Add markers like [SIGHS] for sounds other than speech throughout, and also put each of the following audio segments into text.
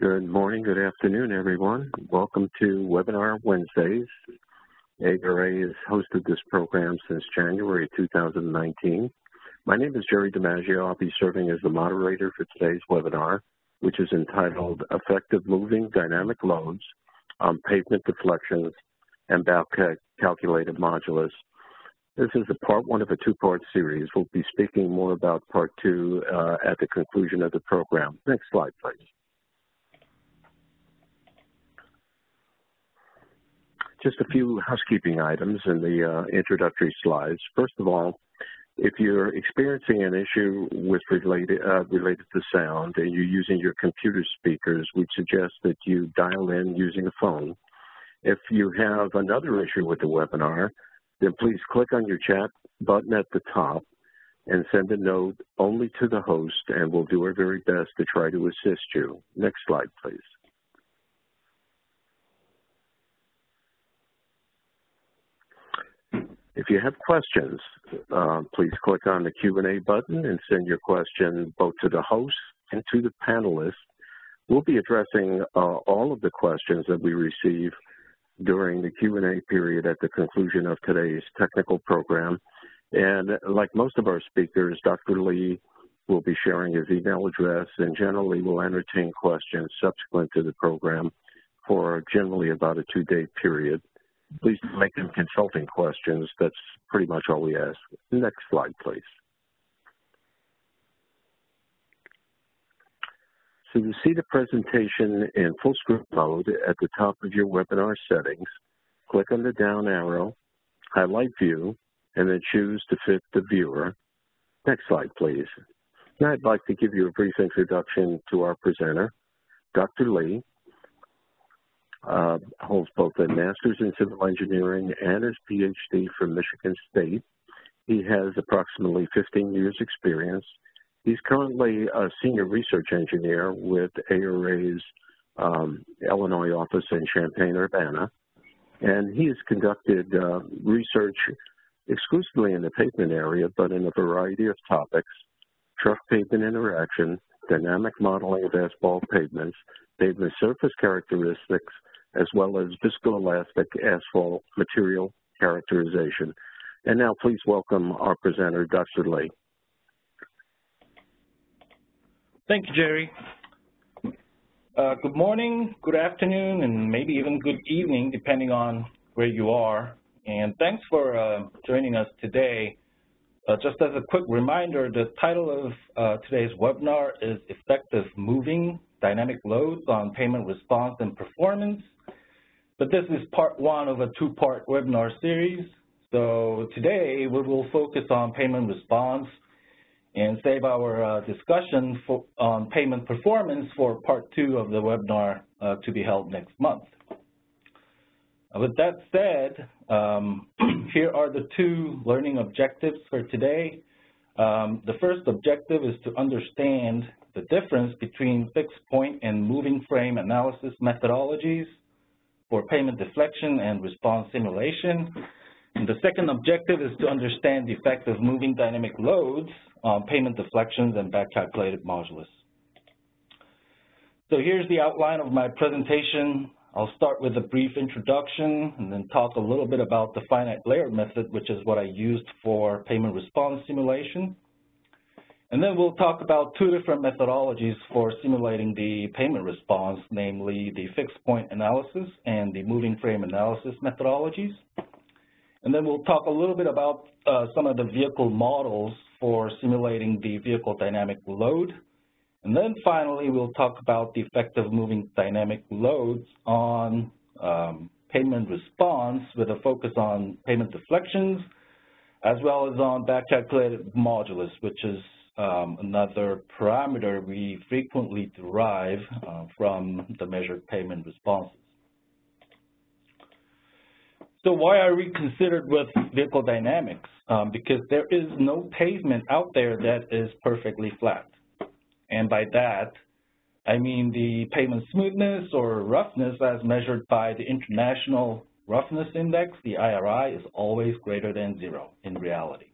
Good morning, good afternoon, everyone. Welcome to Webinar Wednesdays. ARA has hosted this program since January 2019. My name is Jerry DiMaggio. I'll be serving as the moderator for today's webinar, which is entitled Effect of Moving Dynamic Loads on Pavement Deflections and Back Calculated Modulus. This is a part one of a two-part series. We'll be speaking more about part two uh, at the conclusion of the program. Next slide, please. Just a few housekeeping items in the uh, introductory slides. First of all, if you're experiencing an issue with related, uh, related to sound and you're using your computer speakers, we suggest that you dial in using a phone. If you have another issue with the webinar, then please click on your chat button at the top and send a note only to the host, and we'll do our very best to try to assist you. Next slide, please. If you have questions, uh, please click on the Q&A button and send your question both to the host and to the panelists. We'll be addressing uh, all of the questions that we receive during the Q&A period at the conclusion of today's technical program. And like most of our speakers, Dr. Lee will be sharing his email address and generally will entertain questions subsequent to the program for generally about a two-day period. Please make them consulting questions. That's pretty much all we ask. Next slide, please. So you see the presentation in full screen mode at the top of your webinar settings. Click on the down arrow, highlight view, and then choose to fit the viewer. Next slide, please. Now I'd like to give you a brief introduction to our presenter, Dr. Lee uh, holds both a master's in civil engineering and his PhD from Michigan State. He has approximately 15 years experience. He's currently a senior research engineer with ARA's um, Illinois office in Champaign-Urbana, and he has conducted uh, research exclusively in the pavement area, but in a variety of topics, truck-pavement interaction, dynamic modeling of asphalt pavements, pavement surface characteristics, as well as viscoelastic asphalt material characterization. And now please welcome our presenter, Dr. Lee. Thank you, Jerry. Uh, good morning, good afternoon, and maybe even good evening, depending on where you are. And thanks for uh, joining us today. Uh, just as a quick reminder, the title of uh, today's webinar is Effect of Moving Dynamic Loads on Pavement Response and Performance but this is part one of a two-part webinar series. So today we will focus on pavement response and save our uh, discussion for, on pavement performance for part two of the webinar uh, to be held next month. With that said, um, [CLEARS THROAT] here are the two learning objectives for today. Um, the first objective is to understand the difference between fixed point and moving frame analysis methodologies for pavement deflection and response simulation. And the second objective is to understand the effect of moving dynamic loads on pavement deflections and back calculated modulus. So here's the outline of my presentation. I'll start with a brief introduction and then talk a little bit about the finite layer method, which is what I used for pavement response simulation. And then we'll talk about two different methodologies for simulating the pavement response, namely the fixed point analysis and the moving frame analysis methodologies. And then we'll talk a little bit about uh, some of the vehicle models for simulating the vehicle dynamic load. And then finally, we'll talk about the effect of moving dynamic loads on um, pavement response with a focus on pavement deflections, as well as on back calculated modulus, which is um, another parameter we frequently derive uh, from the measured pavement responses. So why are we considered with vehicle dynamics? Um, because there is no pavement out there that is perfectly flat. And by that, I mean the pavement smoothness or roughness as measured by the International Roughness Index, the IRI, is always greater than zero in reality.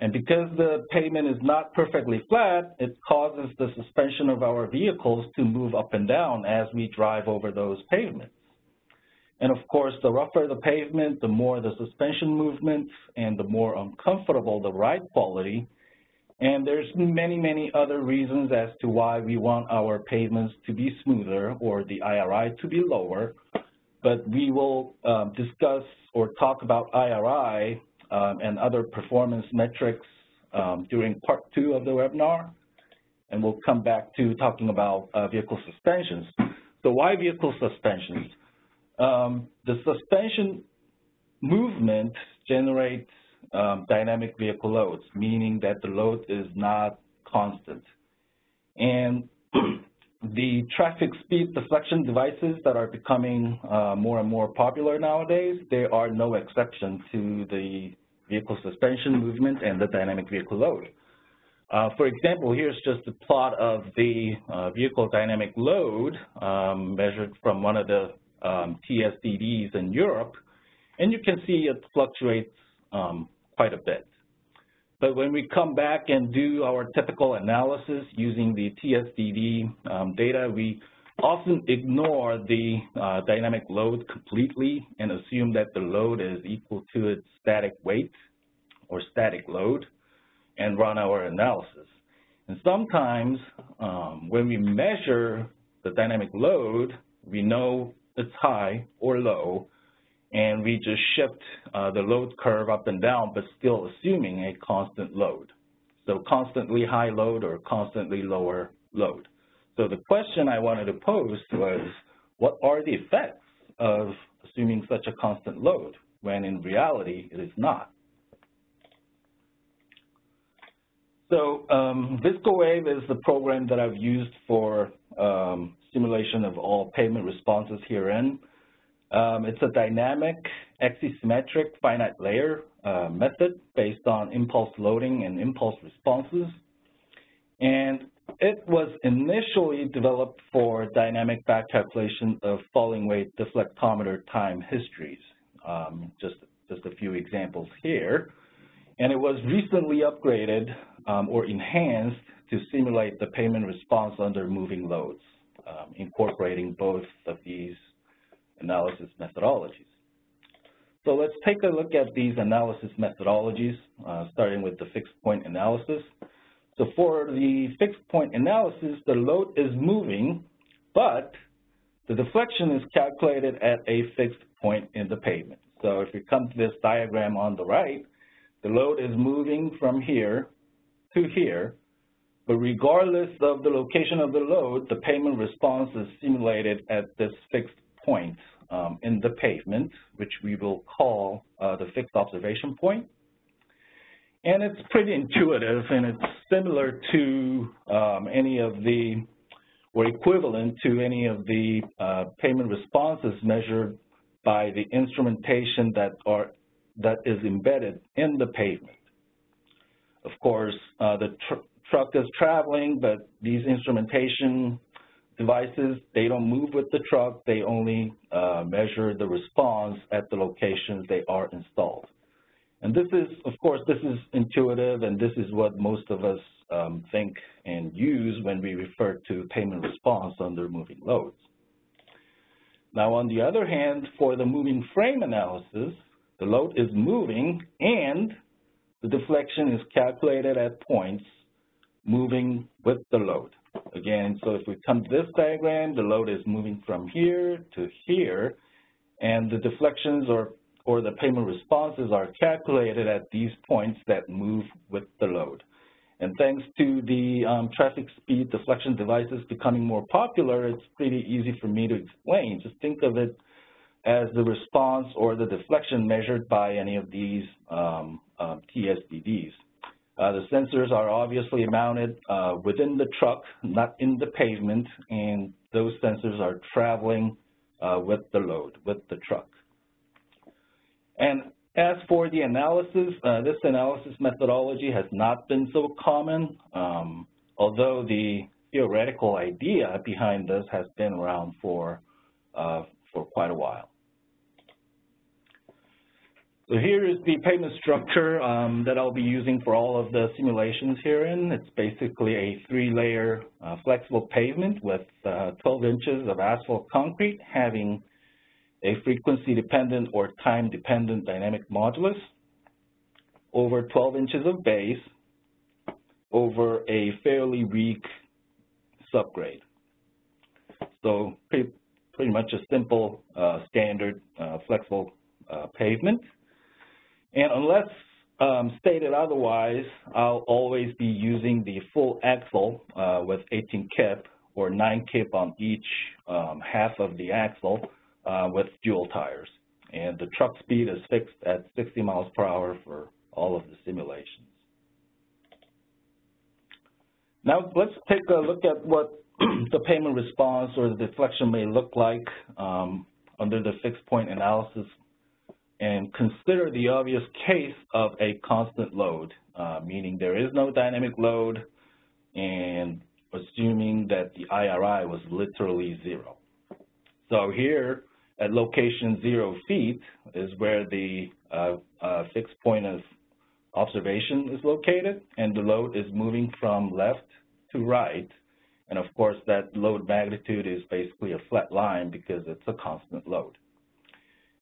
And because the pavement is not perfectly flat, it causes the suspension of our vehicles to move up and down as we drive over those pavements. And of course, the rougher the pavement, the more the suspension movements, and the more uncomfortable the ride quality. And there's many, many other reasons as to why we want our pavements to be smoother or the IRI to be lower. But we will um, discuss or talk about IRI um, and other performance metrics um, during part two of the webinar. And we'll come back to talking about uh, vehicle suspensions. So why vehicle suspensions? Um, the suspension movement generates dynamic vehicle loads, meaning that the load is not constant. And [CLEARS THROAT] the traffic speed deflection devices that are becoming uh, more and more popular nowadays, they are no exception to the vehicle suspension movement and the dynamic vehicle load. Uh, for example, here's just a plot of the uh, vehicle dynamic load um, measured from one of the um, TSDDs in Europe, and you can see it fluctuates um, quite a bit. But when we come back and do our typical analysis using the TSDD um, data, we often ignore the uh, dynamic load completely and assume that the load is equal to its static weight or static load and run our analysis. And sometimes um, when we measure the dynamic load, we know it's high or low, and we just shift uh, the load curve up and down, but still assuming a constant load. So constantly high load or constantly lower load. So the question I wanted to pose was, what are the effects of assuming such a constant load when in reality it is not? So um, ViscoWave is the program that I've used for um, simulation of all pavement responses herein. Um, it's a dynamic axisymmetric finite layer uh, method based on impulse loading and impulse responses. And it was initially developed for dynamic back calculation of falling weight deflectometer time histories. Um, just, just a few examples here. And it was recently upgraded um, or enhanced to simulate the pavement response under moving loads, um, incorporating both of these analysis methodologies. So let's take a look at these analysis methodologies, uh, starting with the fixed point analysis. So for the fixed point analysis, the load is moving, but the deflection is calculated at a fixed point in the pavement. So if you come to this diagram on the right, the load is moving from here to here, but regardless of the location of the load, the pavement response is simulated at this fixed point um, in the pavement, which we will call uh, the fixed observation point. And it's pretty intuitive, and it's similar to um, any of the, or equivalent to any of the uh, pavement responses measured by the instrumentation that are that is embedded in the pavement. Of course, uh, the tr truck is traveling, but these instrumentation devices, they don't move with the truck. They only uh, measure the response at the locations they are installed. And this is, of course, this is intuitive, and this is what most of us um, think and use when we refer to pavement response under moving loads. Now, on the other hand, for the moving frame analysis, the load is moving and the deflection is calculated at points moving with the load. Again, so if we come to this diagram, the load is moving from here to here, and the deflections or, or the pavement responses are calculated at these points that move with the load. And thanks to the um, traffic speed deflection devices becoming more popular, it's pretty easy for me to explain. Just think of it as the response or the deflection measured by any of these um, uh, TSDDs. Uh, the sensors are obviously mounted uh, within the truck, not in the pavement, and those sensors are traveling uh, with the load, with the truck. And as for the analysis, this analysis methodology has not been so common, um, although the theoretical idea behind this has been around for, for quite a while. So here is the pavement structure um, that I'll be using for all of the simulations herein. It's basically a three-layer uh, flexible pavement with uh, 12 inches of asphalt concrete having a frequency-dependent or time-dependent dynamic modulus over 12 inches of base over a fairly weak subgrade. So pretty, pretty much a simple uh, standard uh, flexible uh, pavement. And unless um, stated otherwise, I'll always be using the full axle uh, with 18 kip or 9 kip on each um, half of the axle uh, with dual tires. And the truck speed is fixed at 60 miles per hour for all of the simulations. Now let's take a look at what [CLEARS THROAT] the pavement response or the deflection may look like um, under the fixed point analysis and consider the obvious case of a constant load, uh, meaning there is no dynamic load and assuming that the IRI was literally zero. So here at location zero feet is where the uh, uh, fixed point of observation is located and the load is moving from left to right. And of course that load magnitude is basically a flat line because it's a constant load.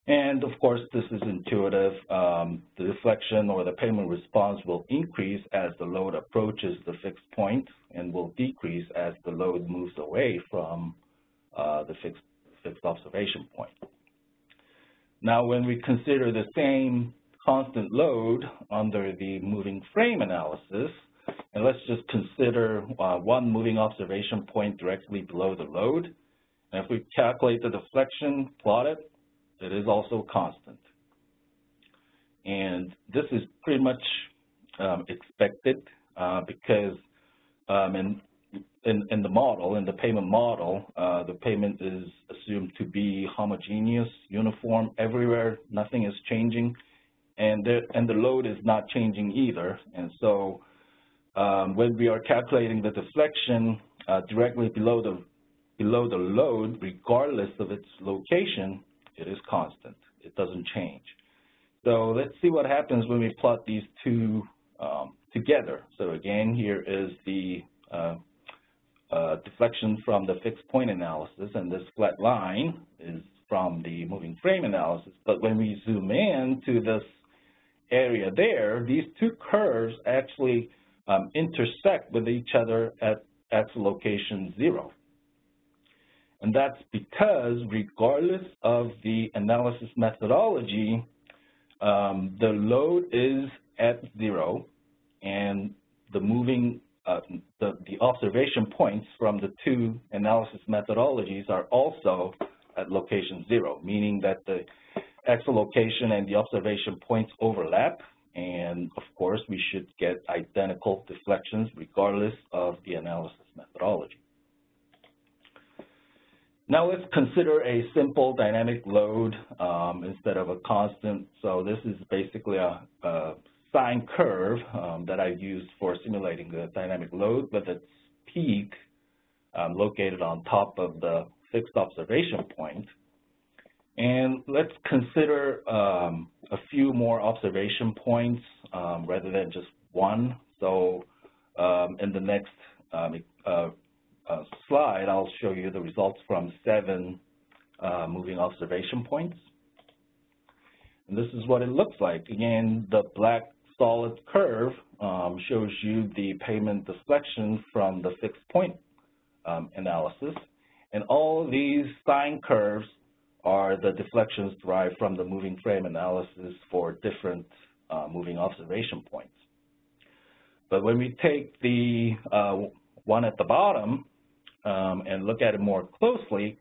And of course, this is intuitive. Um, the deflection or the pavement response will increase as the load approaches the fixed point and will decrease as the load moves away from uh, the fixed, fixed observation point. Now, when we consider the same constant load under the moving frame analysis, and let's just consider uh, one moving observation point directly below the load. And if we calculate the deflection, plot it, that is also constant. And this is pretty much um, expected uh, because um, in, in, in, the model, in the pavement model, uh, the payment is assumed to be homogeneous, uniform everywhere, nothing is changing, and the, and the load is not changing either. And so um, when we are calculating the deflection uh, directly below the, below the load, regardless of its location, it is constant. It doesn't change. So let's see what happens when we plot these two um, together. So again, here is the uh, uh, deflection from the fixed point analysis, and this flat line is from the moving frame analysis. But when we zoom in to this area there, these two curves actually um, intersect with each other at, at location zero. And that's because regardless of the analysis methodology, um, the load is at zero and the moving, uh, the, the observation points from the two analysis methodologies are also at location zero, meaning that the axle location and the observation points overlap. And of course, we should get identical deflections regardless of the analysis methodology. Now let's consider a simple dynamic load um, instead of a constant. So this is basically a, a sine curve um, that I used for simulating the dynamic load with its peak um, located on top of the fixed observation point. And let's consider um, a few more observation points um, rather than just one. So um, in the next uh, uh, slide, I'll show you the results from seven uh, moving observation points. And this is what it looks like. Again, the black solid curve um, shows you the pavement deflection from the fixed point um, analysis. And all these sine curves are the deflections derived from the moving frame analysis for different uh, moving observation points. But when we take the uh, one at the bottom, and look at it more closely,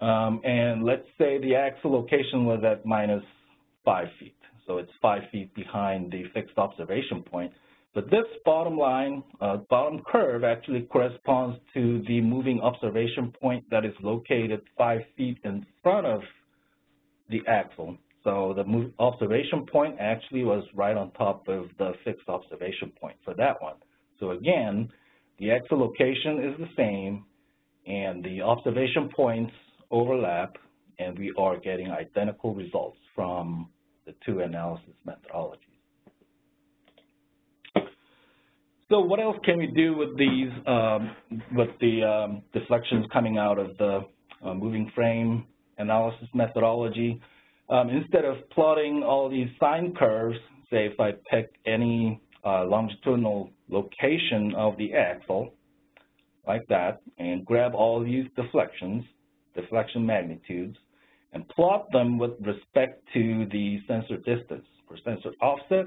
um, and let's say the axle location was at minus five feet. So it's five feet behind the fixed observation point. But this bottom line, uh, bottom curve actually corresponds to the moving observation point that is located five feet in front of the axle. So the observation point actually was right on top of the fixed observation point for that one. So again, the axle location is the same, and the observation points overlap, and we are getting identical results from the two analysis methodologies. So what else can we do with these, um, with the um, deflections coming out of the uh, moving frame analysis methodology? Um, instead of plotting all these sine curves, say if I pick any uh, longitudinal location of the axle, like that, and grab all these deflections, deflection magnitudes, and plot them with respect to the sensor distance for sensor offset,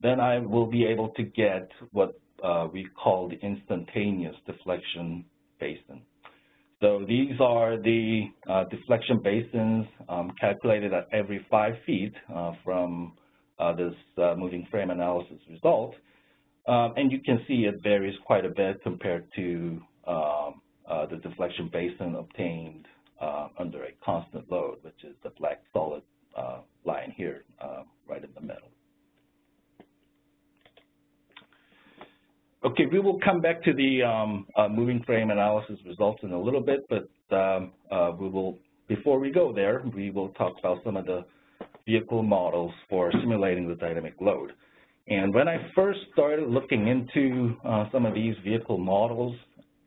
then I will be able to get what uh, we call the instantaneous deflection basin. So these are the uh, deflection basins um, calculated at every five feet uh, from uh, this uh, moving frame analysis result. Um, and you can see it varies quite a bit compared to um, uh, the deflection basin obtained under a constant load, which is the black solid line here right in the middle. Okay, we will come back to the um, uh, moving frame analysis results in a little bit, but um, uh, we will, before we go there, we will talk about some of the vehicle models for simulating the dynamic load. And when I first started looking into uh, some of these vehicle models,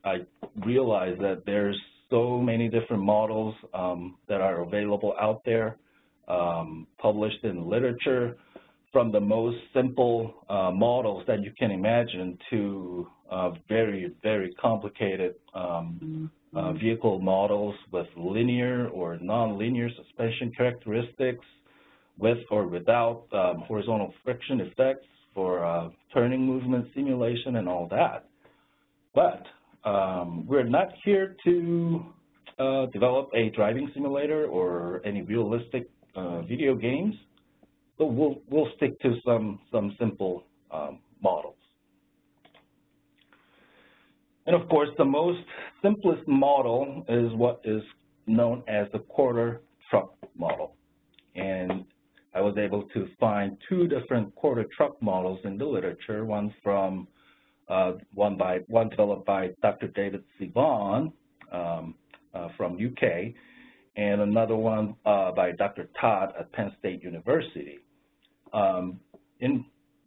I realized that there's so many different models um, that are available out there, um, published in literature, from the most simple uh, models that you can imagine to uh, very, very complicated um, uh, vehicle models with linear or nonlinear suspension characteristics with or without um, horizontal friction effects for uh, turning movement simulation and all that. But um, we're not here to uh, develop a driving simulator or any realistic uh, video games. So we'll, we'll stick to some, some simple um, models. And of course, the most simplest model is what is known as the quarter truck model. And I was able to find two different quarter truck models in the literature, one from uh, one by one developed by Dr. David Cebon um, uh, from UK, and another one uh, by Dr. Todd at Penn State University. Um, in,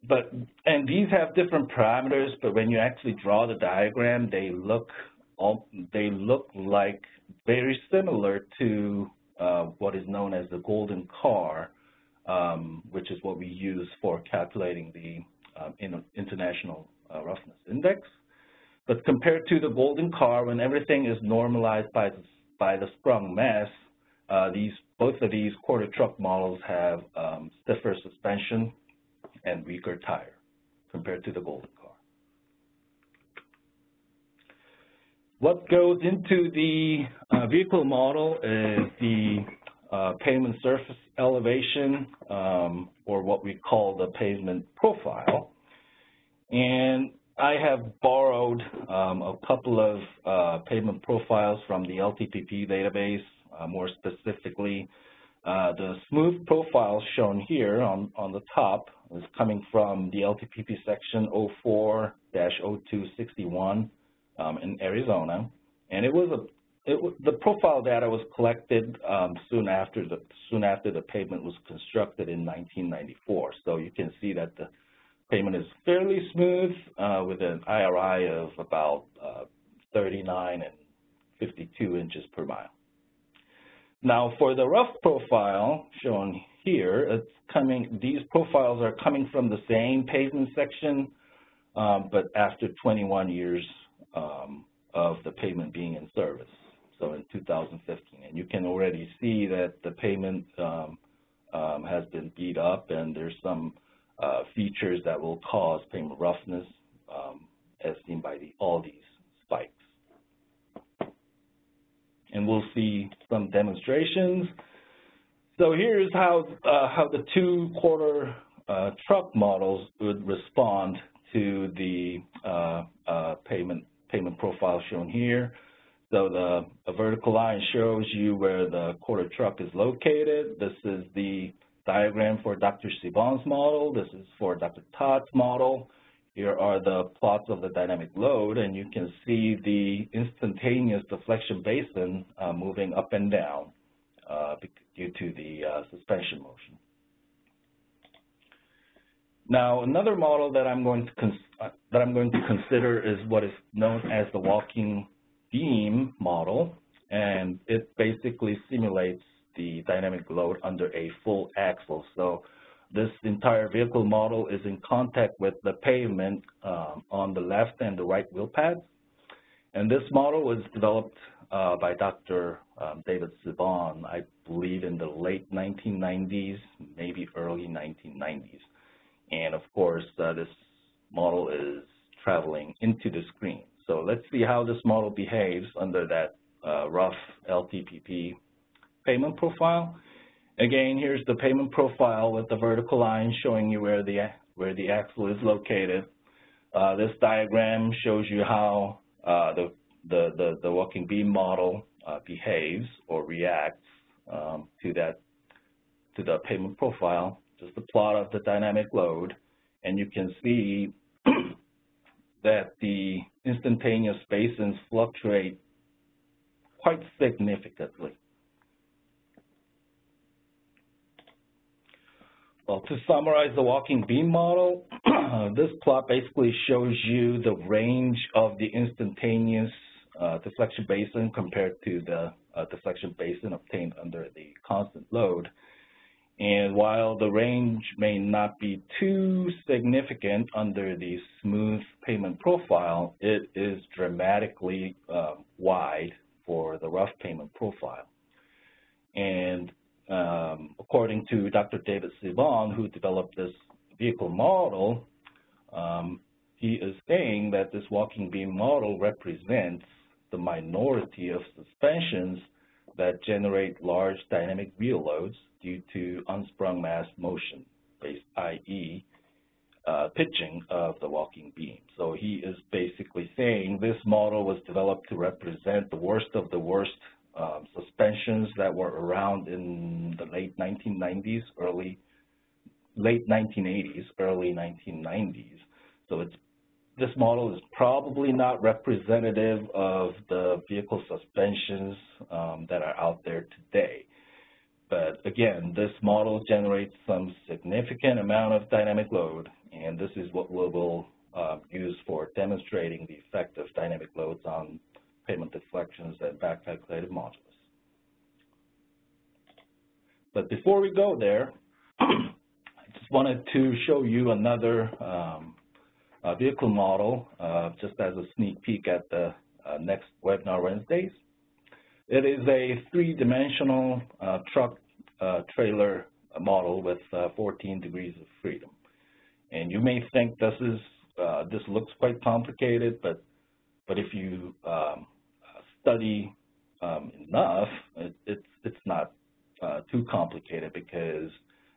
but and these have different parameters, but when you actually draw the diagram, they look all, they look like very similar to uh, what is known as the golden car, um, which is what we use for calculating the um, in, international uh, roughness index. But compared to the golden car, when everything is normalized by the, by the sprung mass, uh, these both of these quarter truck models have um, stiffer suspension and weaker tire compared to the Golden car. What goes into the uh, vehicle model is the uh, pavement surface elevation, um, or what we call the pavement profile. And I have borrowed um, a couple of uh, pavement profiles from the LTPP database uh, more specifically, uh, the smooth profile shown here on, on the top is coming from the LTPP section 04-0261 um, in Arizona. And it was a it, the profile data was collected um, soon after the soon after the pavement was constructed in 1994. So you can see that the pavement is fairly smooth uh, with an IRI of about uh, 39 and 52 inches per mile. Now for the rough profile shown here, it's coming, these profiles are coming from the same pavement section, um, but after 21 years um, of the pavement being in service, so in 2015. And you can already see that the payment um, um, has been beat up and there's some uh, features that will cause pavement roughness um, as seen by the, all these spikes and we'll see some demonstrations. So here's how, uh, how the two quarter uh, truck models would respond to the uh, uh pavement, pavement profile shown here. So the vertical line shows you where the quarter truck is located. This is the diagram for Dr. Cebon's model. This is for Dr. Todd's model. Here are the plots of the dynamic load, and you can see the instantaneous deflection basin uh, moving up and down uh, due to the uh, suspension motion. Now, another model that I'm going to uh, that I'm going to consider is what is known as the walking beam model, and it basically simulates the dynamic load under a full axle. So this entire vehicle model is in contact with the pavement um, on the left and the right wheel pads. And this model was developed uh, by Dr. Um, David Cebon, I believe in the late 1990s, maybe early 1990s. And of course, uh, this model is traveling into the screen. So let's see how this model behaves under that uh, rough LTPP pavement profile. Again, here's the pavement profile with the vertical line showing you where the where the axle is located. Uh, this diagram shows you how uh, the, the, the, the, walking beam model uh, behaves or reacts um, to that to the pavement profile, just a plot of the dynamic load, and you can see [CLEARS THROAT] that the instantaneous basins fluctuate quite significantly. Well, to summarize the walking beam model, [CLEARS THROAT] this plot basically shows you the range of the instantaneous uh, deflection basin compared to the uh, deflection basin obtained under the constant load. And while the range may not be too significant under the smooth pavement profile, it is dramatically uh, wide for the rough pavement profile. And um, according to Dr. David Cebon, who developed this vehicle model, um, he is saying that this walking beam model represents the minority of suspensions that generate large dynamic wheel loads due to unsprung mass motion, i.e., uh, pitching of the walking beam. So he is basically saying this model was developed to represent the worst of the worst um, suspensions that were around in the late 1990s, early, late 1980s, early 1990s. So it's this model is probably not representative of the vehicle suspensions um, that are out there today. But again, this model generates some significant amount of dynamic load, and this is what we will uh, use for demonstrating the effect of dynamic loads on pavement deflections and back calculated modulus. But before we go there, [CLEARS THROAT] I just wanted to show you another um, vehicle model uh, just as a sneak peek at the uh, next webinar Wednesdays. It is a three-dimensional uh, truck uh, trailer model with uh, 14 degrees of freedom. And you may think this is this looks quite complicated, but but if you um, study um, enough, it, it's, it's not uh, too complicated because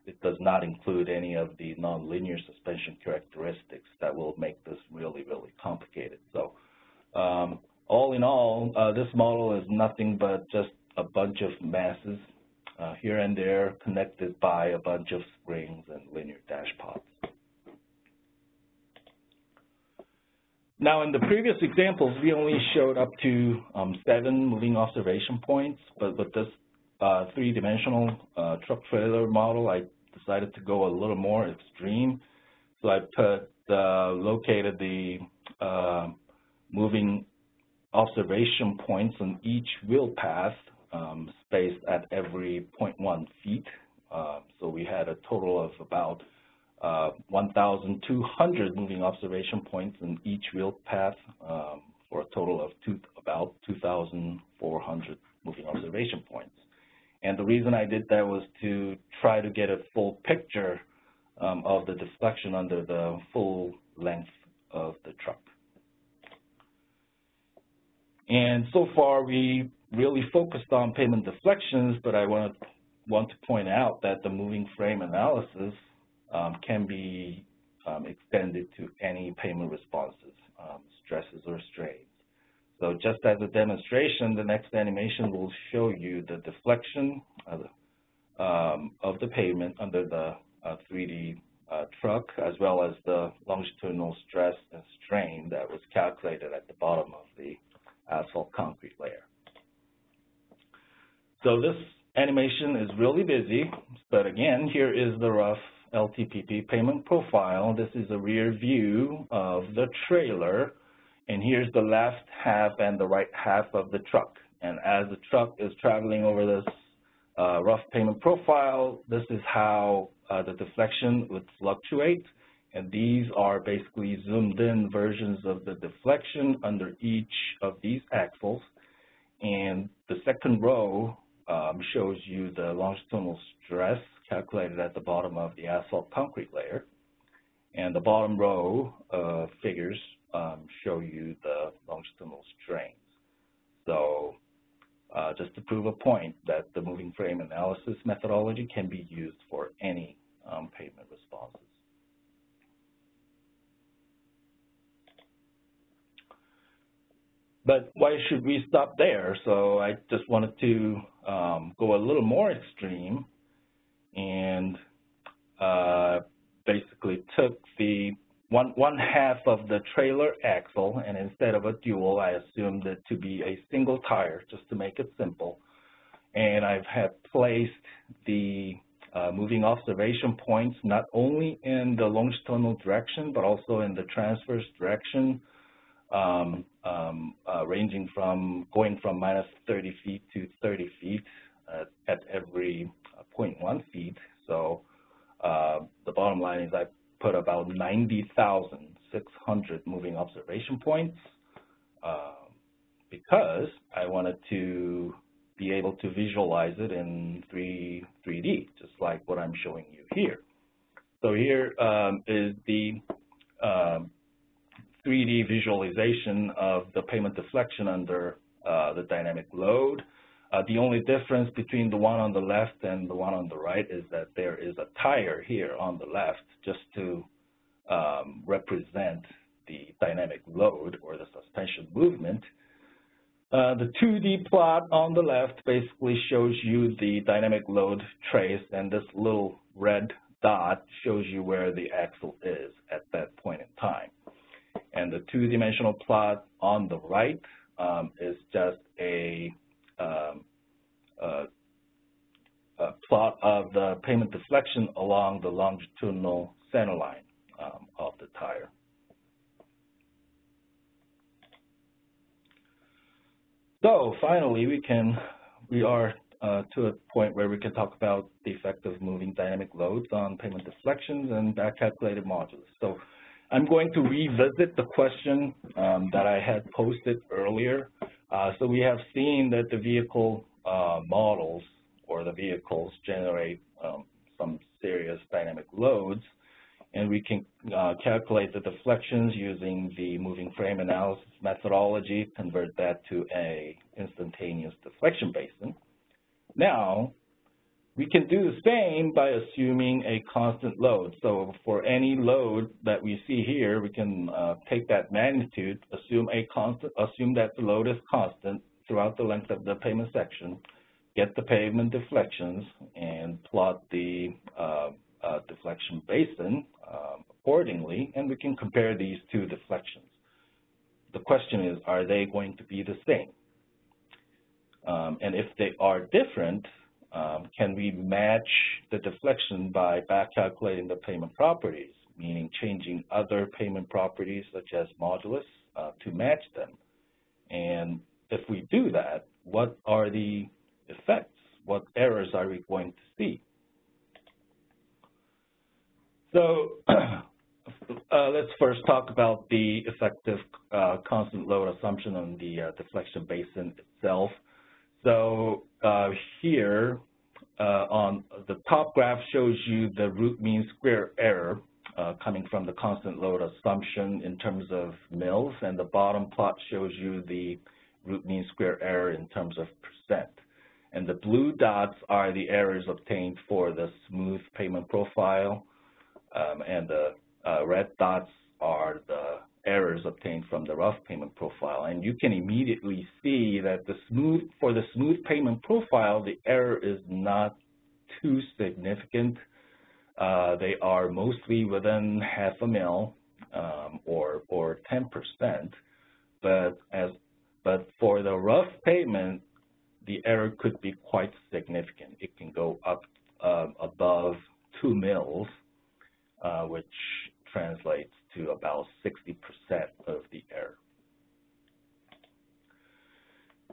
it does not include any of the nonlinear suspension characteristics that will make this really, really complicated. So um, all in all, uh, this model is nothing but just a bunch of masses uh, here and there connected by a bunch of springs and linear dashpots. Now, in the previous examples, we only showed up to um, seven moving observation points, but with this uh, three-dimensional uh, truck trailer model, I decided to go a little more extreme. So I put uh, located the uh, moving observation points on each wheel path um, spaced at every 0.1 feet. Uh, so we had a total of about uh, 1,200 moving observation points in each wheel path um, for a total of two, about 2,400 moving observation points. And the reason I did that was to try to get a full picture um, of the deflection under the full length of the truck. And so far, we really focused on pavement deflections, but I want to, want to point out that the moving frame analysis um, can be um, extended to any pavement responses, um, stresses or strains. So just as a demonstration, the next animation will show you the deflection of, um, of the pavement under the uh, 3D uh, truck, as well as the longitudinal stress and strain that was calculated at the bottom of the asphalt concrete layer. So this animation is really busy, but again, here is the rough LTPP pavement profile. This is a rear view of the trailer, and here's the left half and the right half of the truck. And as the truck is traveling over this uh, rough pavement profile, this is how uh, the deflection would fluctuate. And these are basically zoomed in versions of the deflection under each of these axles. And the second row um, shows you the longitudinal stress calculated at the bottom of the asphalt concrete layer. And the bottom row uh, figures um, show you the longitudinal strains. So uh, just to prove a point that the moving frame analysis methodology can be used for any um, pavement responses. But why should we stop there? So I just wanted to um, go a little more extreme and uh, basically took the one, one half of the trailer axle and instead of a dual, I assumed it to be a single tire just to make it simple. And I've had placed the uh, moving observation points not only in the longitudinal direction but also in the transverse direction um, um, uh, ranging from going from minus 30 feet to 30 feet uh, at every uh, 0.1 feet. So uh, the bottom line is I put about 90,600 moving observation points uh, because I wanted to be able to visualize it in 3, 3D, just like what I'm showing you here. So here um, is the um, 3D visualization of the pavement deflection under uh, the dynamic load. Uh, the only difference between the one on the left and the one on the right is that there is a tire here on the left just to um, represent the dynamic load or the suspension movement. Uh, the 2D plot on the left basically shows you the dynamic load trace, and this little red dot shows you where the axle is at that point in time. And the two-dimensional plot on the right um, is just a, um, a, a, plot of the pavement deflection along the longitudinal center line um, of the tire. So finally, we can, we are uh, to a point where we can talk about the effect of moving dynamic loads on pavement deflections and back calculated modulus. So I'm going to revisit the question um, that I had posted earlier. Uh, so we have seen that the vehicle uh, models or the vehicles generate um, some serious dynamic loads, and we can uh, calculate the deflections using the moving frame analysis methodology, convert that to a instantaneous deflection basin. Now, we can do the same by assuming a constant load. So for any load that we see here, we can uh, take that magnitude, assume a constant, assume that the load is constant throughout the length of the pavement section, get the pavement deflections, and plot the uh, uh, deflection basin um, accordingly, and we can compare these two deflections. The question is, are they going to be the same? Um, and if they are different, um, can we match the deflection by back calculating the pavement properties, meaning changing other pavement properties such as modulus uh, to match them? And if we do that, what are the effects? What errors are we going to see? So [CLEARS THROAT] uh, let's first talk about the effective uh, constant load assumption on the uh, deflection basin itself. So uh, here uh, on the top graph shows you the root mean square error uh, coming from the constant load assumption in terms of mils, and the bottom plot shows you the root mean square error in terms of percent. And the blue dots are the errors obtained for the smooth pavement profile, um, and the uh, red dots are the errors obtained from the rough pavement profile. And you can immediately see that the smooth for the smooth pavement profile, the error is not too significant. Uh, they are mostly within half a mil um, or or 10%. But as but for the rough payment, the error could be quite significant. It can go up uh, above two mils uh, which translates to about 60% of the error.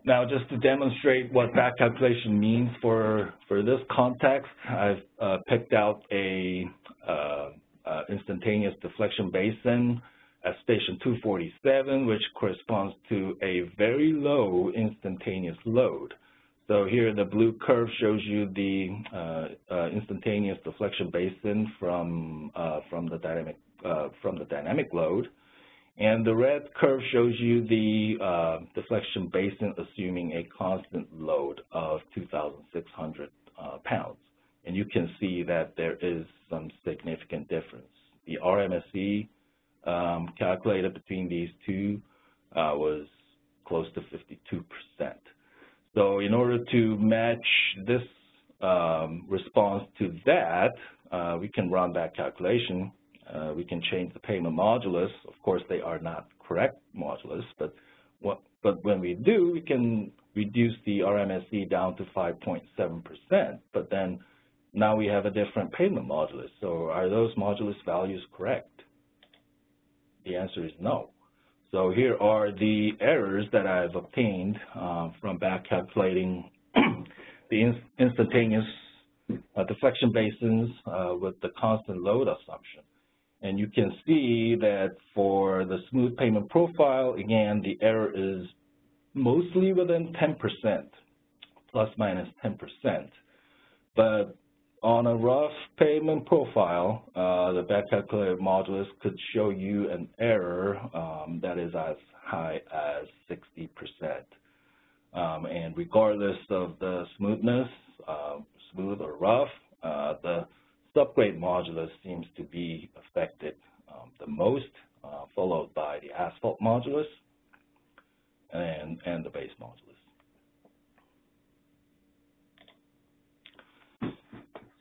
Now, just to demonstrate what back calculation means for, for this context, I've uh, picked out a uh, uh, instantaneous deflection basin at station 247, which corresponds to a very low instantaneous load. So here the blue curve shows you the uh, uh, instantaneous deflection basin from uh, from the dynamic uh, from the dynamic load, and the red curve shows you the uh, deflection basin assuming a constant load of 2,600 uh, pounds. And you can see that there is some significant difference. The RMSE um, calculated between these two was close to 52 percent. So in order to match this um, response to that, uh, we can run that calculation. Uh, we can change the pavement modulus. Of course, they are not correct modulus, but what, but when we do, we can reduce the RMSE down to 5.7%, but then now we have a different pavement modulus. So are those modulus values correct? The answer is no. So here are the errors that I've obtained uh, from back calculating [CLEARS THROAT] the in instantaneous uh, deflection basins uh, with the constant load assumption. And you can see that for the smooth pavement profile, again, the error is mostly within 10%, plus minus 10%. But on a rough pavement profile, uh, the back calculated modulus could show you an error um, that is as high as 60%. Um, and regardless of the smoothness, uh, smooth or rough, uh, the subgrade modulus seems to be affected um, the most, uh, followed by the asphalt modulus and, and the base modulus.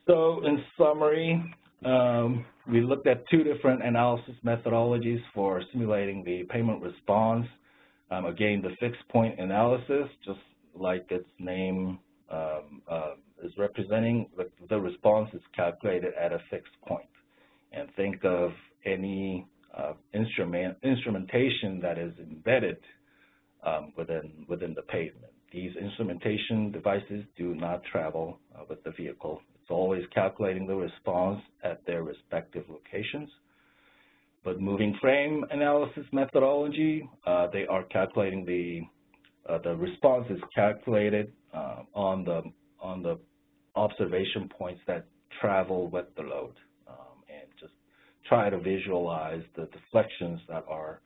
So in summary, um, we looked at two different analysis methodologies for simulating the pavement response. Um, again, the fixed point analysis, just like its name um, uh, is representing, the, the, response is calculated at a fixed point. And think of any uh, instrument instrumentation that is embedded um, within within the pavement. These instrumentation devices do not travel uh, with the vehicle it's always calculating the response at their respective locations. But moving frame analysis methodology, uh, they are calculating the uh, the response is calculated uh, on the on the observation points that travel with the load, um, and just try to visualize the deflections that are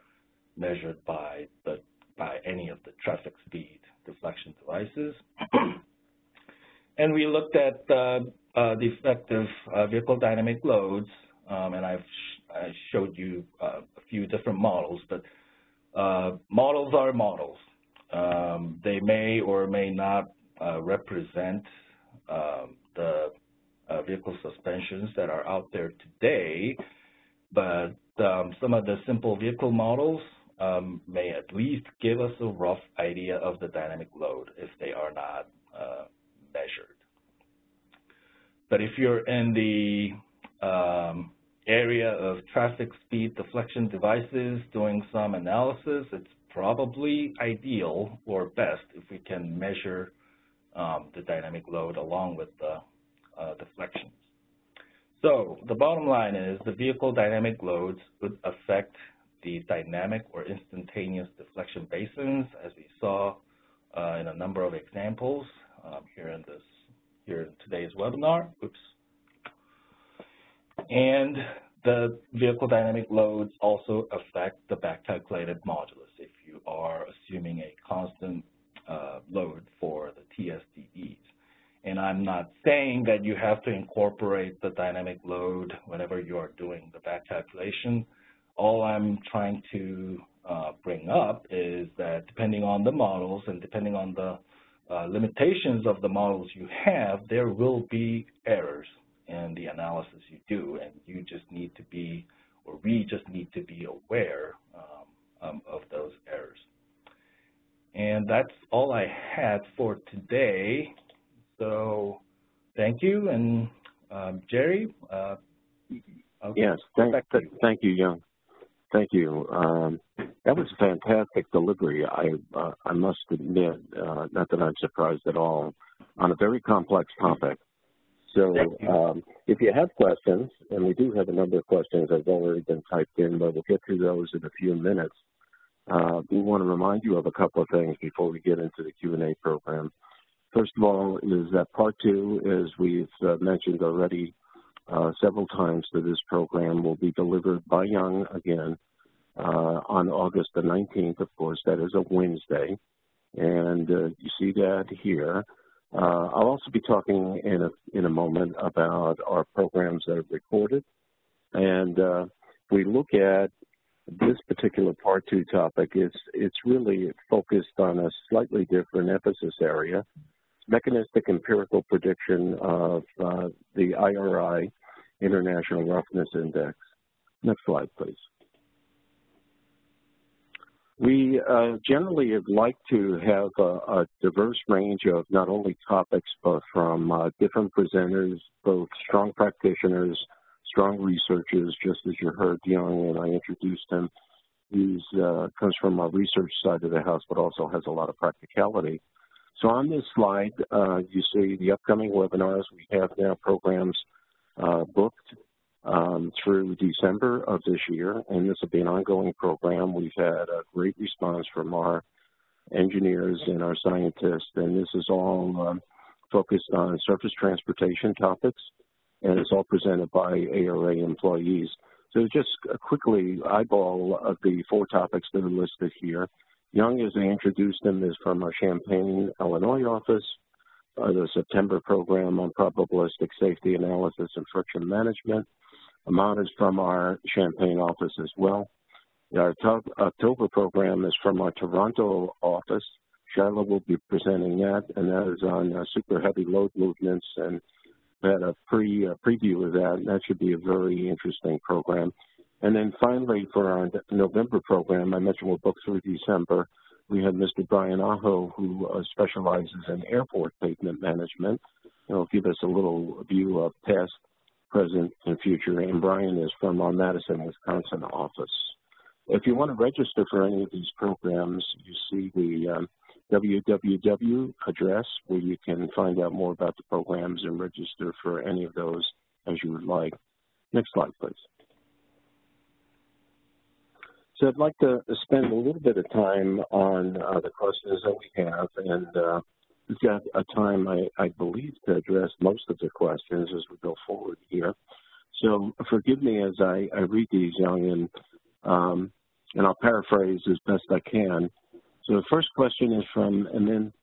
measured by the by any of the traffic speed deflection devices. [CLEARS THROAT] and we looked at uh, uh, the effect of uh, vehicle dynamic loads, um, and I've sh I showed you uh, a few different models, but uh, models are models. Um, they may or may not represent um, the uh, vehicle suspensions that are out there today, but um, some of the simple vehicle models um, may at least give us a rough idea of the dynamic load if they are not measured. But if you're in the um, area of traffic speed deflection devices doing some analysis, it's probably ideal or best if we can measure um, the dynamic load along with the uh, deflections. So the bottom line is the vehicle dynamic loads would affect the dynamic or instantaneous deflection basins as we saw uh, in a number of examples um, here in this here in today's webinar. Oops. And the vehicle dynamic loads also affect the back calculated modulus if you are assuming a constant uh, load for the TSDDs. And I'm not saying that you have to incorporate the dynamic load whenever you are doing the back calculation. All I'm trying to uh, bring up is that depending on the models and depending on the uh, limitations of the models you have, there will be errors in the analysis you do, and you just need to be, or we just need to be aware um, um, of those errors. And that's all I had for today. So thank you, and um, Jerry, uh. Yes, thank, th thank you, Young. Thank you. Um, that was a fantastic delivery. I uh, I must admit, uh, not that I'm surprised at all, on a very complex topic. So um, if you have questions, and we do have a number of questions that have already been typed in, but we'll get to those in a few minutes. Uh, we want to remind you of a couple of things before we get into the Q&A program. First of all is that part two, as we've uh, mentioned already, uh, several times that this program will be delivered by Young again uh, on August the 19th, of course, that is a Wednesday. And uh, you see that here. Uh, I'll also be talking in a, in a moment about our programs that are recorded. And we look at this particular part two topic, is it's really focused on a slightly different emphasis area mechanistic empirical prediction of uh, the IRI, International Roughness Index. Next slide, please. We uh, generally would like to have a, a, diverse range of not only topics, but from uh, different presenters, both strong practitioners, strong researchers, just as you heard Young and I introduced him. He uh, comes from our research side of the house, but also has a lot of practicality. So on this slide, uh, you see the upcoming webinars. We have now programs uh, booked um, through December of this year, and this will be an ongoing program. We've had a great response from our engineers and our scientists, and this is all um, focused on surface transportation topics, and it's all presented by ARA employees. So just quickly eyeball of the four topics that are listed here. Young, as I introduced him, is from our Champaign, Illinois office. Uh, the September program on probabilistic safety analysis and friction management. Ahmad is from our Champaign office as well. Our October program is from our Toronto office. Charlotte will be presenting that, and that is on uh, super heavy load movements, and had a pre uh, preview of that. That should be a very interesting program. And then finally, for our November program, I mentioned we're booked through December. We have Mr. Brian Aho, who uh, specializes in airport pavement management. He'll give us a little view of past, present, and future. And Brian is from our Madison, Wisconsin office. If you want to register for any of these programs, you see the um, www address where you can find out more about the programs and register for any of those as you would like. Next slide, please. So I'd like to spend a little bit of time on uh, the questions that we have, and uh, we've got a time, I, I, believe, to address most of the questions as we go forward here. So forgive me as I, I read these, Young, and, um, and I'll paraphrase as best I can. So the first question is from Emin,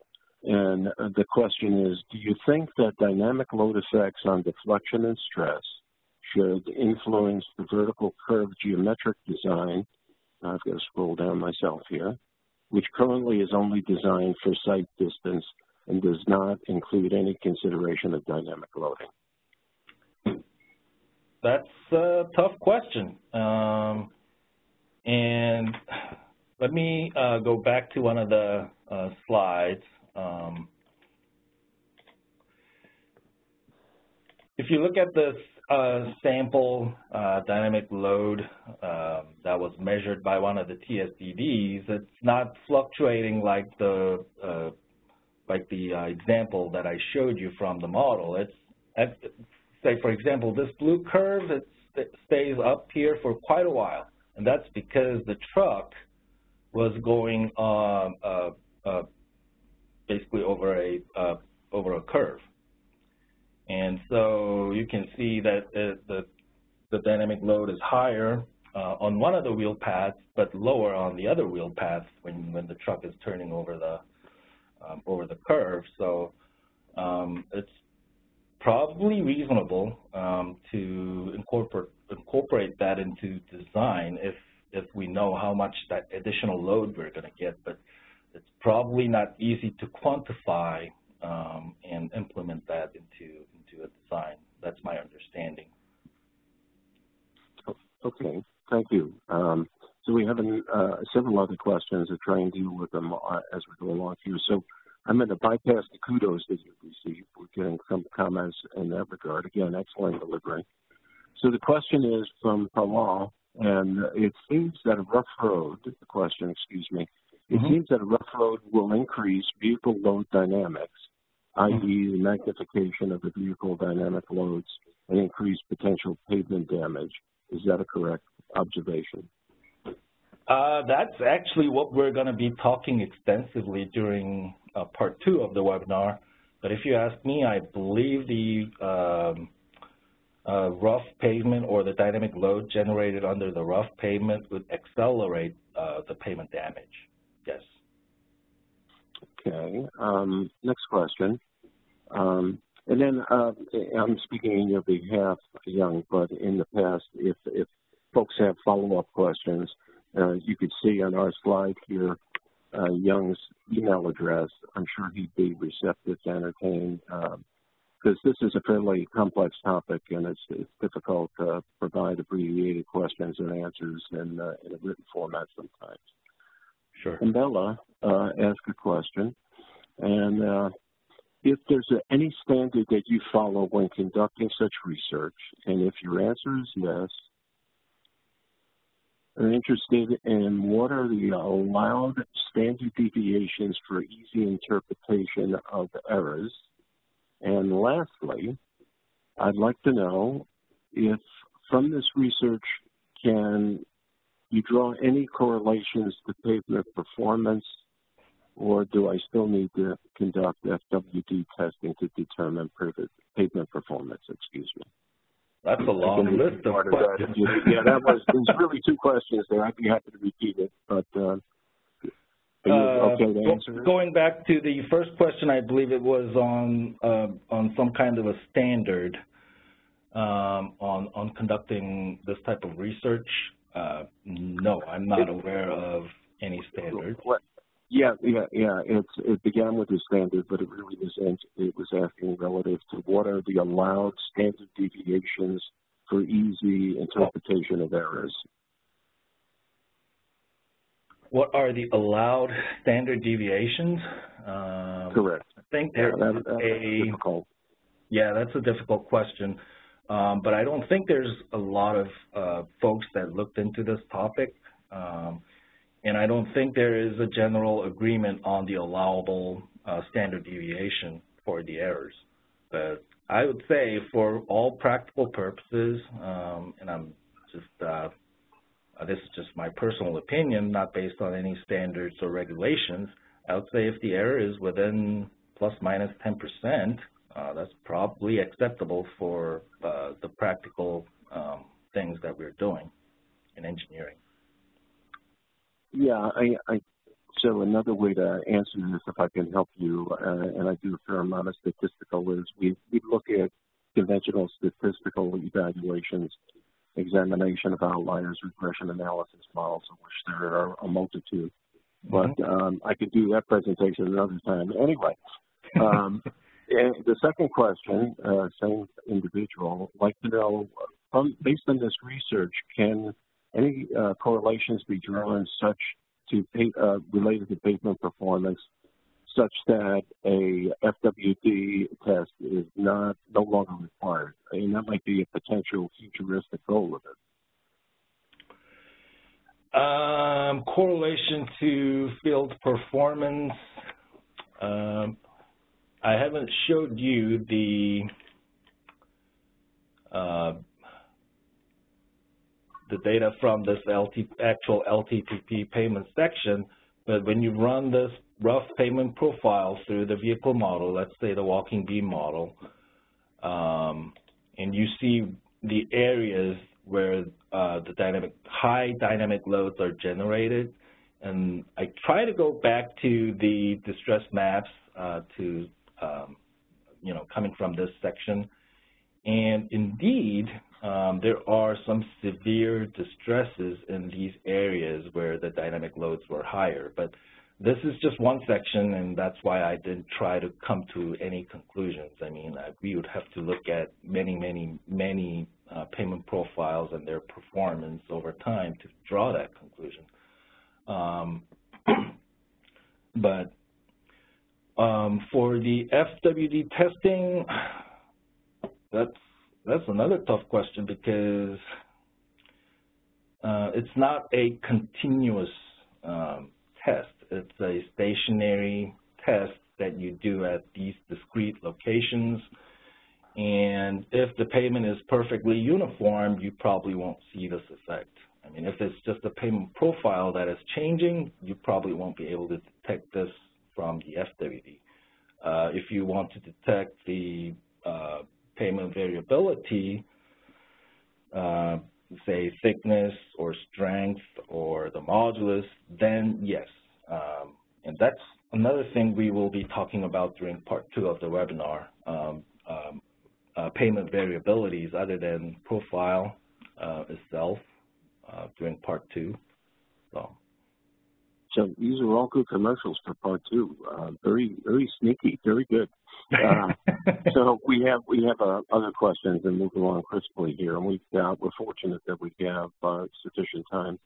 and the question is, do you think that dynamic load effects on deflection and stress should influence the vertical curve geometric design I've got to scroll down myself here, which currently is only designed for sight distance and does not include any consideration of dynamic loading? That's a tough question. Um, and let me uh, go back to one of the uh, slides. Um, if you look at this uh, sample uh, dynamic load um, that was measured by one of the TSDDs, it's not fluctuating like the uh, like the uh, example that I showed you from the model. It's at, say for example this blue curve it stays up here for quite a while, and that's because the truck was going um, uh, uh, basically over a over a curve. And so you can see that the, the, the dynamic load is higher uh, on one of the wheel paths, but lower on the other wheel paths when, when the truck is turning over the, um, over the curve. So um, it's probably reasonable um, to incorporate, incorporate that into design if, if we know how much that additional load we're going to get. But it's probably not easy to quantify um, and implement that into into a design. That's my understanding. Okay, thank you. Um, so we have an, uh, several other questions to try and deal with them uh, as we go along here. So I'm going to bypass the kudos that you received. We're getting some comments in that regard. Again, excellent delivery. So the question is from Palal, and it seems that a rough road, the question, excuse me, it mm -hmm. seems that a rough road will increase vehicle load dynamics, i.e. Mm-hmm. the magnification of the vehicle dynamic loads and increase potential pavement damage. Is that a correct observation? Uh, that's actually what we're going to be talking extensively during uh, part two of the webinar. But if you ask me, I believe the um, rough pavement or the dynamic load generated under the rough pavement would accelerate uh, the pavement damage. Yes. Okay. Um, next question. Um, and then uh, I'm speaking in your behalf, Young, but in the past, if, if folks have follow-up questions, uh, you could see on our slide here uh, Young's email address. I'm sure he'd be receptive to entertain um, because this is a fairly complex topic and it's, it's difficult to provide abbreviated questions and answers in, uh, in a written format sometimes. Sure. And Bella uh, asked a question, and uh, if there's a, any standard that you follow when conducting such research, and if your answer is yes, I'm interested in what are the allowed standard deviations for easy interpretation of errors, and lastly, I'd like to know if from this research can you draw any correlations to pavement performance or do I still need to conduct FWD testing to determine pavement performance, excuse me? That's a long list of questions. Yeah, that was, there's really two questions there. I'd be happy to repeat it, but uh, uh, okay Going back to the first question, I believe it was on uh, on some kind of a standard um, on on conducting this type of research. Uh, no, I'm not aware of any standard. What? Yeah, yeah, yeah. It's it began with a standard, but it really was it was asking relative to what are the allowed standard deviations for easy interpretation of errors what are the allowed standard deviations? Um, Correct. I think there's yeah, that, a difficult. yeah, that's a difficult question, um, but I don't think there's a lot of uh, folks that looked into this topic, um, and I don't think there is a general agreement on the allowable uh, standard deviation for the errors. But I would say for all practical purposes, um, and I'm just uh, uh, this is just my personal opinion, not based on any standards or regulations, I would say if the error is within plus minus 10%, uh, that's probably acceptable for uh, the practical um, things that we're doing in engineering. Yeah, I, I, so another way to answer this, if I can help you, uh, and I do a fair amount of statistical, is we, we look at conventional statistical evaluations examination of outliers, regression analysis models, of which there are a multitude. But mm-hmm. um, I could do that presentation another time. Anyway, [LAUGHS] um, the second question, uh, same individual, like to know, from, based on this research, can any uh, correlations be drawn such to uh, related to pavement performance such that a FWD test is not no longer required. I mean, that might be a potential futuristic goal of it. Um, correlation to field performance. Um, I haven't showed you the uh, the data from this LT, actual LTPP pavement section, but when you run this rough pavement profile through the vehicle model, let's say the walking beam model, um, and you see the areas where uh, the dynamic high dynamic loads are generated. And I try to go back to the distress maps uh, to, um, you know, coming from this section. And indeed, um, there are some severe distresses in these areas where the dynamic loads were higher. But this is just one section, and that's why I didn't try to come to any conclusions. I mean, uh, we would have to look at many, many, many uh, pavement profiles and their performance over time to draw that conclusion. Um, [CLEARS THROAT] but um, for the FWD testing, [SIGHS] that's that's another tough question because uh, it's not a continuous um, test. It's a stationary test that you do at these discrete locations. And if the pavement is perfectly uniform, you probably won't see this effect. I mean, if it's just a pavement profile that is changing, you probably won't be able to detect this from the FWD. Uh, if you want to detect the uh, pavement variability, uh, say thickness or strength or the modulus, then yes. Um, and that's another thing we will be talking about during part two of the webinar, um, um, uh, pavement variabilities other than profile uh, itself uh, during part two. So. So these are all good commercials for part two. Uh, very, very sneaky, very good. [LAUGHS] Uh, so we have we have uh, other questions and move along crisply here, and we uh, we're fortunate that we have uh, sufficient time.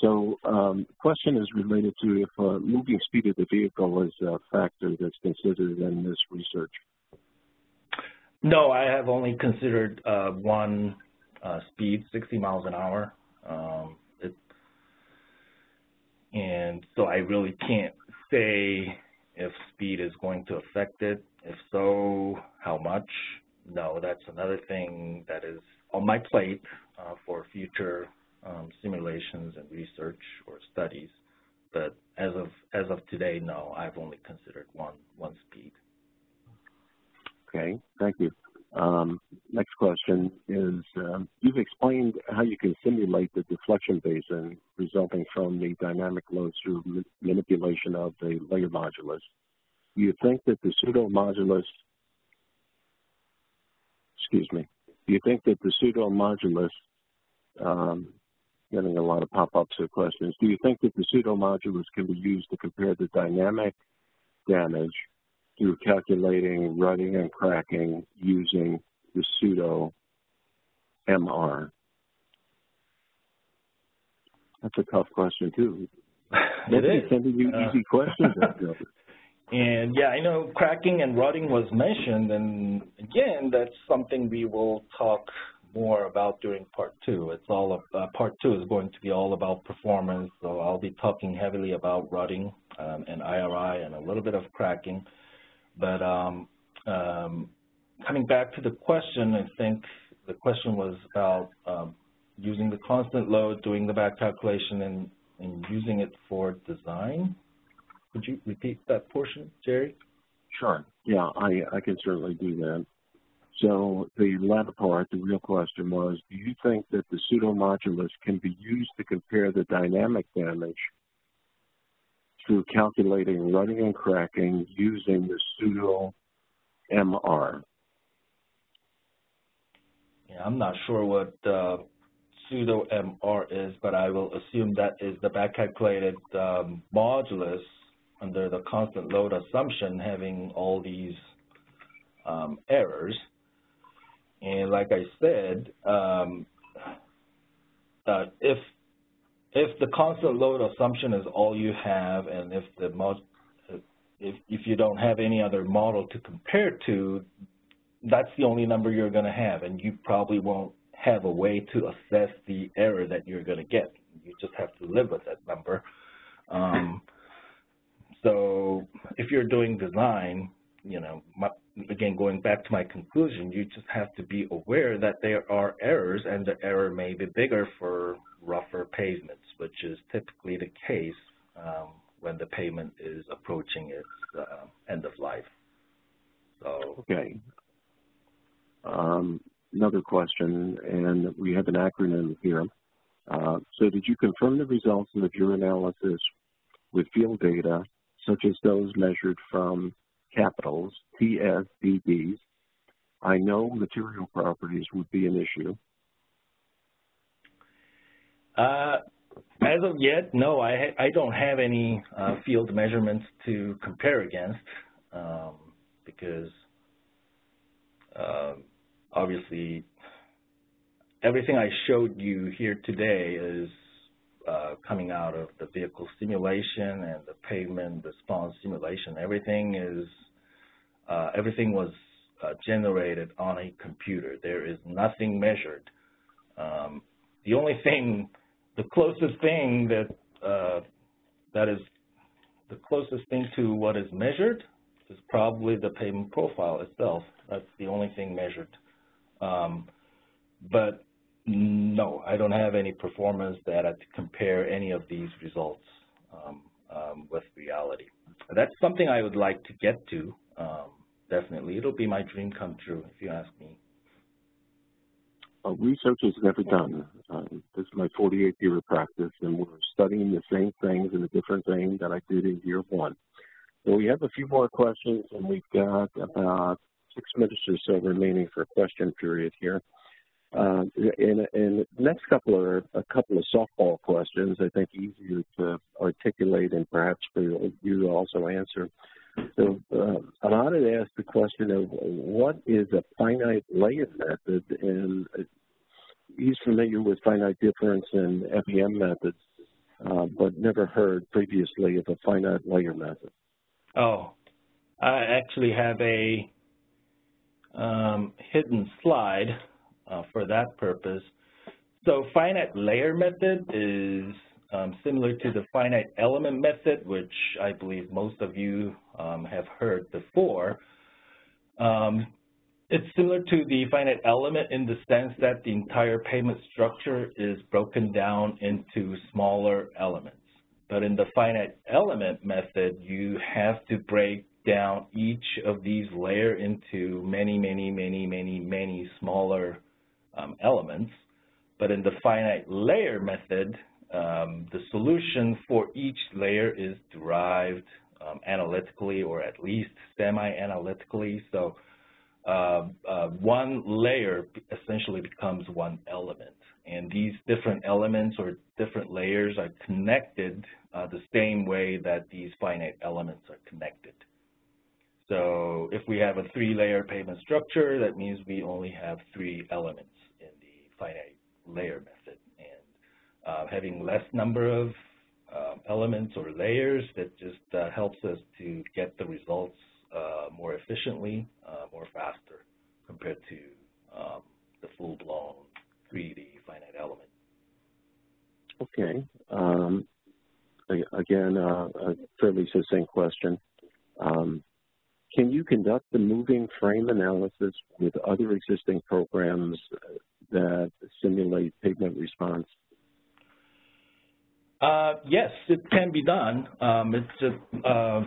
So um, the question is related to if uh, moving speed of the vehicle is a factor that's considered in this research. No, I have only considered uh, one speed, 60 miles an hour. Um, and so I really can't say if speed is going to affect it. If so, how much? No, that's another thing that is on my plate uh, for future um, simulations and research or studies. But as of as of today, no, I've only considered one one speed. Okay, thank you. Um, next question is, um, you've explained how you can simulate the deflection basin resulting from the dynamic load through ma manipulation of the layer modulus. Do you think that the pseudo modulus, excuse me, do you think that the pseudo modulus, um, getting a lot of pop-ups of questions, do you think that the pseudo modulus can be used to compare the dynamic damage through calculating rutting and cracking using the pseudo MR? That's a tough question too. [LAUGHS] it is. sending you uh, easy questions. [LAUGHS] and yeah, I know cracking and rutting was mentioned, and again, that's something we will talk more about during part two. It's all uh, part two is going to be all about performance, so I'll be talking heavily about rutting um, and IRI and a little bit of cracking. But um, um, coming back to the question, I think the question was about um, using the constant load, doing the back calculation, and, and using it for design. Could you repeat that portion, Jerry? Sure. Yeah, I, I can certainly do that. So the latter part, the real question was, do you think that the pseudo-modulus can be used to compare the dynamic damage through calculating rutting and cracking using the pseudo MR. Yeah, I'm not sure what uh, pseudo MR is, but I will assume that is the back calculated um, modulus under the constant load assumption having all these um, errors. And like I said, um, uh, if if the constant load assumption is all you have, and if the if if you don't have any other model to compare to, that's the only number you're going to have, and you probably won't have a way to assess the error that you're going to get. You just have to live with that number. Um, so if you're doing design, you know, again, going back to my conclusion, you just have to be aware that there are errors, and the error may be bigger for rougher pavements, which is typically the case um, when the pavement is approaching its uh, end of life. So okay. Um, another question, and we have an acronym here. Uh, so did you confirm the results of your analysis with field data, such as those measured from capitals, TSDDs? I know material properties would be an issue. Uh, as of yet, no, I, I don't have any uh, field measurements to compare against um, because uh, obviously everything I showed you here today is uh, coming out of the vehicle simulation and the pavement response simulation. Everything is uh, everything was uh, generated on a computer. There is nothing measured. Um, the only thing, the closest thing that uh, that is the closest thing to what is measured is probably the pavement profile itself. That's the only thing measured. Um, but no, I don't have any performance data to compare any of these results um, um, with reality. That's something I would like to get to, um, definitely. It'll be my dream come true, if you ask me. Uh, research is never done. Um, this is my 48th year of practice, and we're studying the same things in a different vein that I did in year one. So we have a few more questions, and we've got about six minutes or so remaining for question period here. Uh, in, in, next couple are a couple of softball questions, I think easier to articulate and perhaps for you to also answer. So uh, Ahmad had asked the question of what is a finite layer method, and he's familiar with finite difference and FEM methods, uh, but never heard previously of a finite layer method. Oh, I actually have a um, hidden slide uh, for that purpose. So finite layer method is um, similar to the finite element method, which I believe most of you um, have heard before. Um, it's similar to the finite element in the sense that the entire pavement structure is broken down into smaller elements. But in the finite element method, you have to break down each of these layer into many, many, many, many, many smaller um, elements. But in the finite layer method, um, the solution for each layer is derived um, analytically or at least semi-analytically. So uh, uh, one layer essentially becomes one element. And these different elements or different layers are connected uh, the same way that these finite elements are connected. So if we have a three-layer pavement structure, that means we only have three elements finite layer method. And uh, having less number of uh, elements or layers, that just uh, helps us to get the results uh, more efficiently, uh, more faster compared to um, the full-blown 3D finite element. Okay. Um, again, uh, a fairly succinct question. Um, can you conduct the moving frame analysis with other existing programs that simulate pavement response? Uh, yes, it can be done. Um, it's just, uh,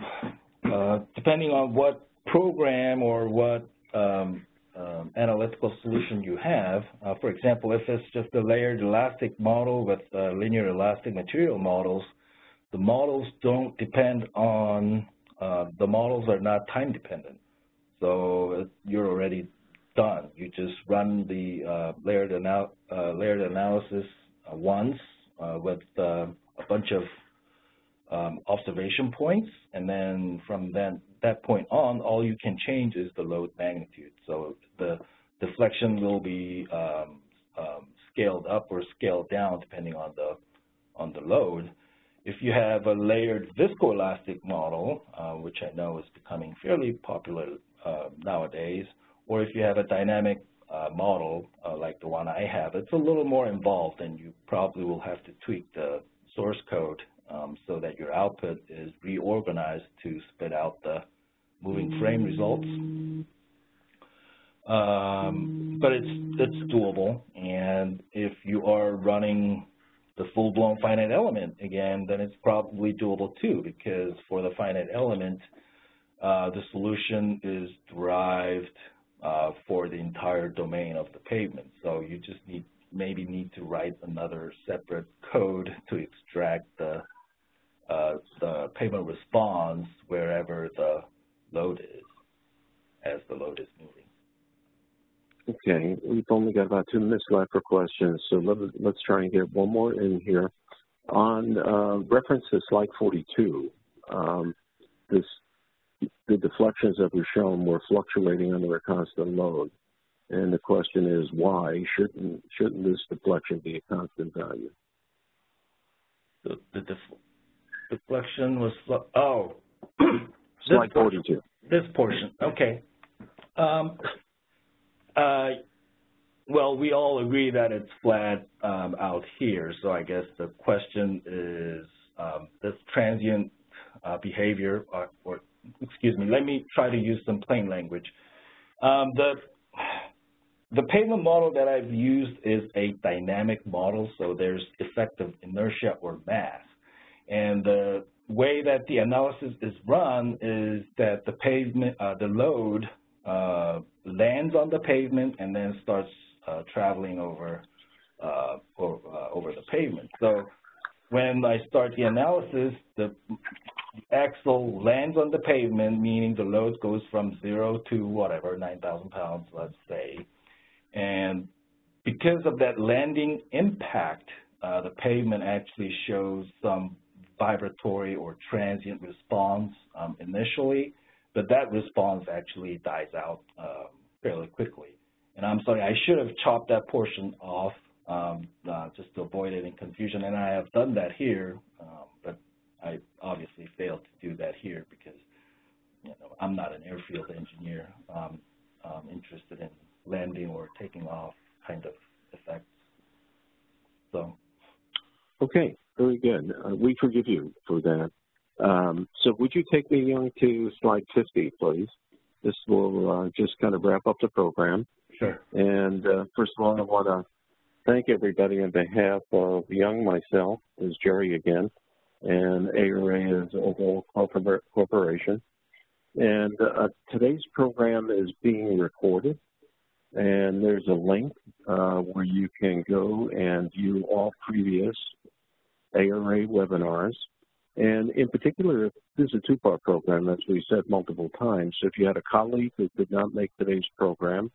uh, depending on what program or what um, um, analytical solution you have. Uh, for example, if it's just a layered elastic model with uh, linear elastic material models, the models don't depend on, uh, the models are not time dependent. So you're already done. You just run the uh, layered, anal uh, layered analysis uh, once with a bunch of um, observation points, and then from then that point on, all you can change is the load magnitude. So the deflection will be um, um, scaled up or scaled down depending on the on the load. If you have a layered viscoelastic model, uh, which I know is becoming fairly popular uh, nowadays, or if you have a dynamic uh, model uh, like the one I have, it's a little more involved and you probably will have to tweak the source code um, so that your output is reorganized to spit out the moving frame results. Um, but it's it's doable, and if you are running the full-blown finite element again, then it's probably doable too, because for the finite element, uh, the solution is derived uh, for the entire domain of the pavement. So you just need maybe need to write another separate code [LAUGHS] to extract the uh, the pavement response wherever the load is, as the load is moving. Okay, we've only got about two minutes left for questions, so let, us try and get one more in here. On uh, reference to slide 42, um, this, the deflections that were shown were fluctuating under a constant load. And the question is why shouldn't shouldn't this deflection be a constant value? The, the def deflection was, oh. [COUGHS] Slide 42. This portion, okay. Um, uh, well, we all agree that it's flat um, out here, so I guess the question is um, this transient uh, behavior, or, or, excuse me, let me try to use some plain language. Um, the the pavement model that I've used is a dynamic model, so there's effective inertia or mass. And the way that the analysis is run is that the pavement, uh, the load uh, lands on the pavement and then starts uh, traveling over uh, uh, over the pavement. So when I start the analysis, the axle lands on the pavement, meaning the load goes from zero to whatever, 9,000 pounds, let's say. And because of that landing impact, uh, the pavement actually shows some vibratory or transient response um, initially, but that response actually dies out uh, fairly quickly. And I'm sorry, I should have chopped that portion off um, uh, just to avoid any confusion, and I have done that here, um, but I obviously failed to do that here because you know, I'm not an airfield engineer um, I'm interested in landing or taking off kind of effects. So. Okay, very good. Uh, we forgive you for that. Um, so would you take me Young to slide 50, please? This will uh, just kind of wrap up the program. Sure. And uh, first of all, I want to thank everybody on behalf of Young, myself, is Jerry again, and ARA is Oval Corporation. And uh, today's program is being recorded, and there's a link uh, where you can go and view all previous ARA webinars. And in particular, this is a two-part program, as we said multiple times. So if you had a colleague who did not make today's program,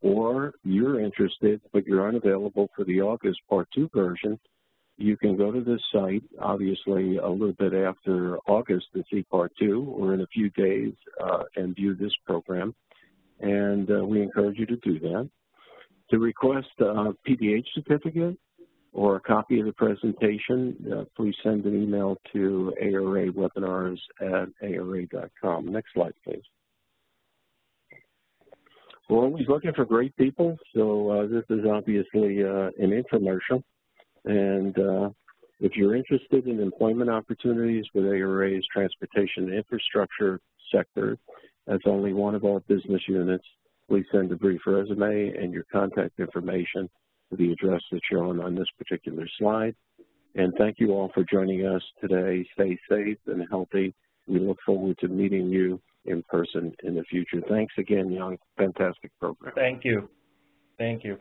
or you're interested but you're unavailable for the August Part 2 version, you can go to this site, obviously a little bit after August to see Part 2, or in a few days, uh, and view this program. And uh, we encourage you to do that. To request a PDH certificate, or a copy of the presentation, uh, please send an email to arawebinars at ara.com. Next slide, please. We're always looking for great people, so uh, this is obviously uh, an infomercial. And uh, if you're interested in employment opportunities with ARA's transportation infrastructure sector, as only one of our business units, please send a brief resume and your contact information to the address that's shown on this particular slide. And thank you all for joining us today. Stay safe and healthy. We look forward to meeting you in person in the future. Thanks again, Young. Fantastic program. Thank you. Thank you.